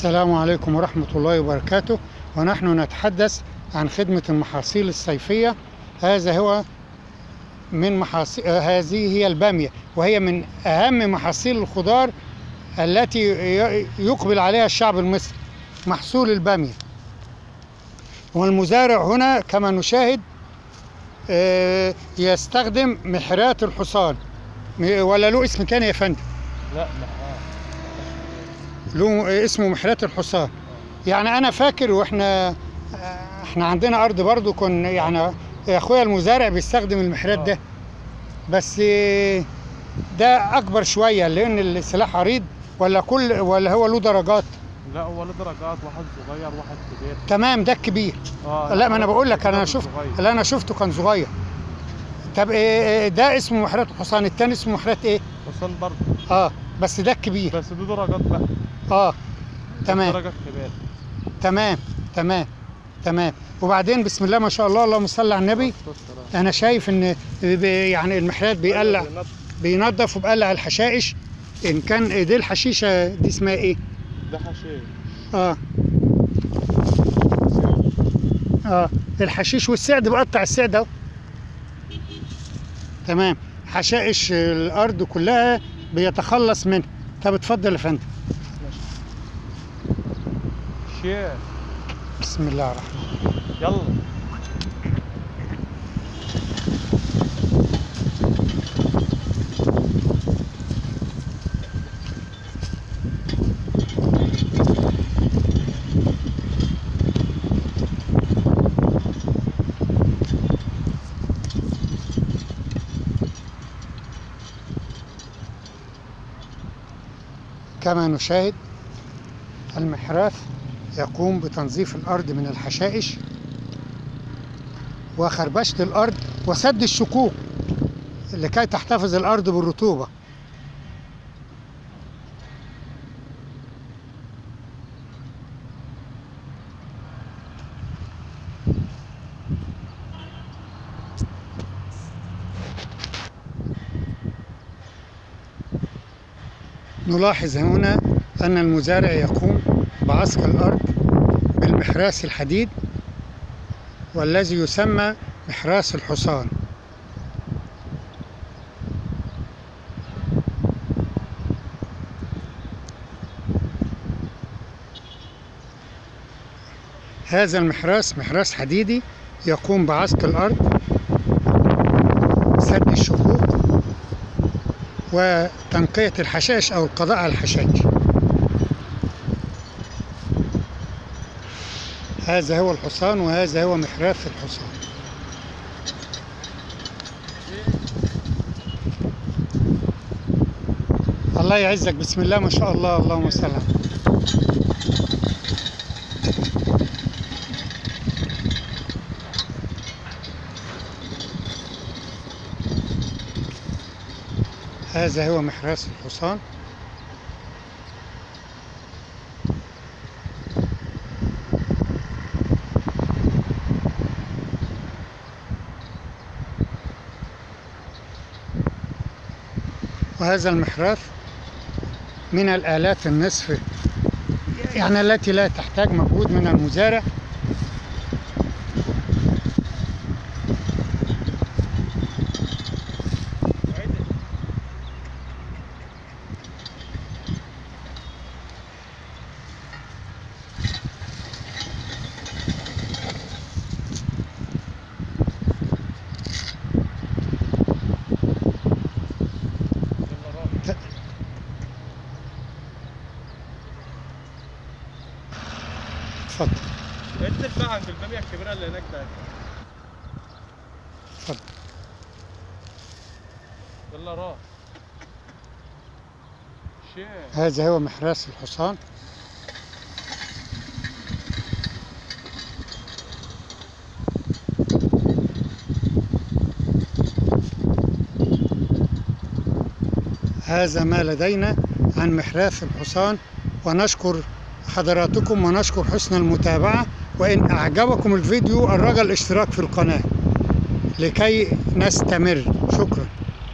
السلام عليكم ورحمة الله وبركاته. ونحن نتحدث عن خدمة المحاصيل الصيفية. هذا هو من محاصيل هذه هي البامية. وهي من أهم محاصيل الخضار التي يقبل عليها الشعب المصري. محصول البامية. والمزارع هنا كما نشاهد آه، يستخدم محرات الحصان. ولا له اسم تاني يا فندم؟ لا محار له اسمه محرات الحصان. يعني أنا فاكر وإحنا إحنا عندنا أرض برضو كن يعني إخويا المزارع بيستخدم المحرات ده. بس ده أكبر شوية لأن السلاح عريض ولا كل ولا هو له درجات؟ لا هو له درجات واحد صغير واحد كبير. تمام ده الكبير آه لا ما أنا بقول لك أنا ده شفت. اللي أنا شفته كان صغير. طب إيه إيه ده اسمه محرات الحصان التاني اسمه محرات إيه؟ حصان برضه. آه بس ده الكبير بس دي درجات بقى آه. تمام. تمام تمام تمام. وبعدين بسم الله ما شاء الله اللهم صل على النبي. أنا شايف إن يعني المحرات بيقلع بينظف وبقلع الحشائش. إن كان دي الحشيشة دي اسمها إيه؟ ده حشيش. آه. آه. الحشيش والسعد بقطع السعد أهو. تمام. حشائش الأرض كلها بيتخلص منها. طب اتفضل يا فندم. شيخ. بسم الله الرحمن الرحيم. يلا. كما نشاهد المحراث يقوم بتنظيف الأرض من الحشائش وخربشة الأرض وسد الشقوق لكي تحتفظ الأرض بالرطوبة. نلاحظ هنا أن المزارع يقوم بعصق الأرض بالمحراث الحديد والذي يسمى محراث الحصان. هذا المحراث محراث حديدي يقوم بعصق الأرض سد الشقوق وتنقية الحشائش أو القضاء على الحشائش. هذا هو الحصان وهذا هو محراث الحصان. الله يعزك. بسم الله ما شاء الله. اللهم صل هذا هو محراث الحصان. وهذا المحراث من الآلات النصف يعني التي لا تحتاج مجهود من المزارع. اتفضل. انزل بقى عند البامية الكبيرة اللي هناك ده. اتفضل. يلا راح. هذا هو محراث الحصان. هذا ما لدينا عن محراث الحصان ونشكر حضراتكم ونشكر حسن المتابعة وإن أعجبكم الفيديو الرجاء الاشتراك في القناة لكي نستمر. شكرا.